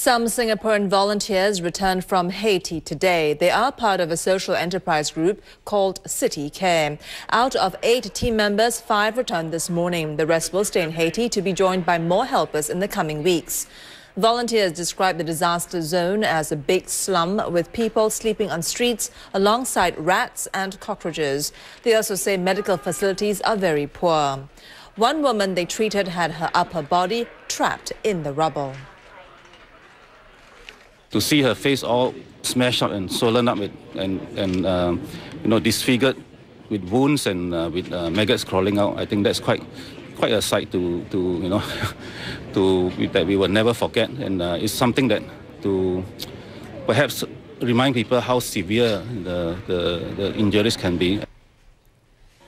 Some Singaporean volunteers returned from Haiti today. They are part of a social enterprise group called CityCare. Out of eight team members, five returned this morning. The rest will stay in Haiti to be joined by more helpers in the coming weeks. Volunteers describe the disaster zone as a big slum with people sleeping on streets alongside rats and cockroaches. They also say medical facilities are very poor. One woman they treated had her upper body trapped in the rubble to see her face all smashed up and swollen up with, and, and um, you know, disfigured with wounds and uh, with uh, maggots crawling out, I think that's quite quite a sight to, to you know, to that we will never forget. And uh, it's something that to perhaps remind people how severe the, the, the injuries can be.